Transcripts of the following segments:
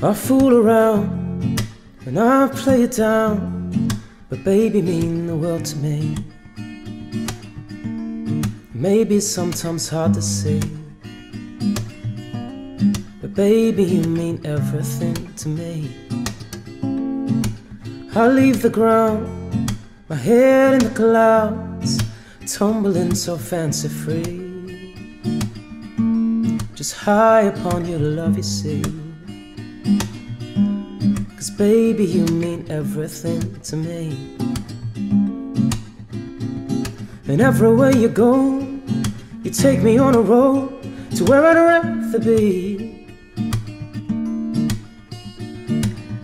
I fool around and I play it down, but baby mean the world to me. Maybe it's sometimes hard to see, but baby you mean everything to me. I leave the ground, my head in the clouds, tumbling so fancy free. Just high upon your love, you see. Cause baby, you mean everything to me. And everywhere you go, you take me on a road to where I'd rather be.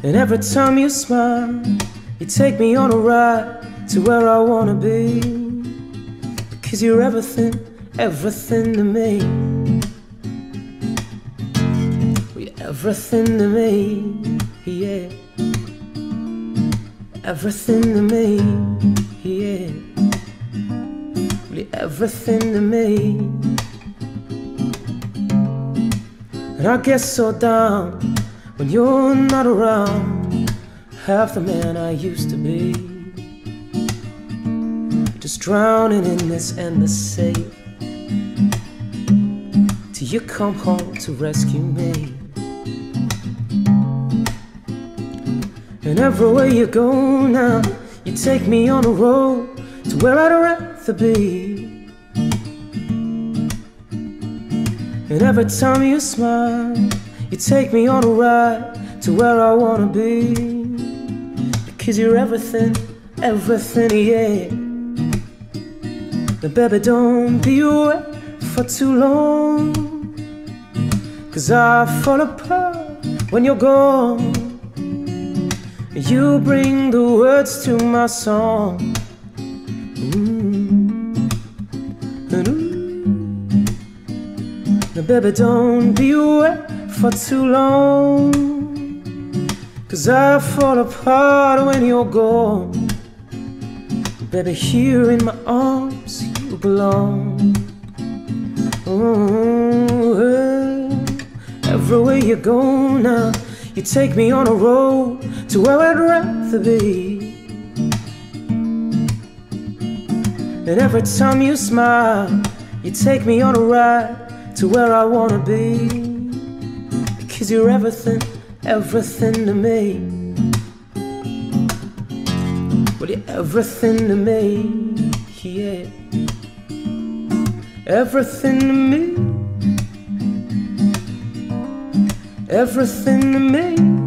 And every time you smile, you take me on a ride to where I wanna be. Cause you're everything, everything to me. Everything to me, yeah. Everything to me, yeah. Really everything to me. And I get so down when you're not around. Half the man I used to be. Just drowning in this endless sea. Till you come home to rescue me. And everywhere you go now, you take me on a road to where I'd rather be. And every time you smile, you take me on a ride to where I wanna be. Because you're everything, everything, yeah. Now, baby, don't be away for too long. Cause I fall apart when you're gone. You bring the words to my song. Ooh. Now, baby, don't be away for too long. Cause I fall apart when you're gone. Baby, here in my arms you belong. Oh, everywhere you go now, you take me on a road to where I'd rather be. And every time you smile, you take me on a ride to where I wanna be. Because you're everything, everything to me. Well, you're everything to me, yeah. Everything to me. Everything to me.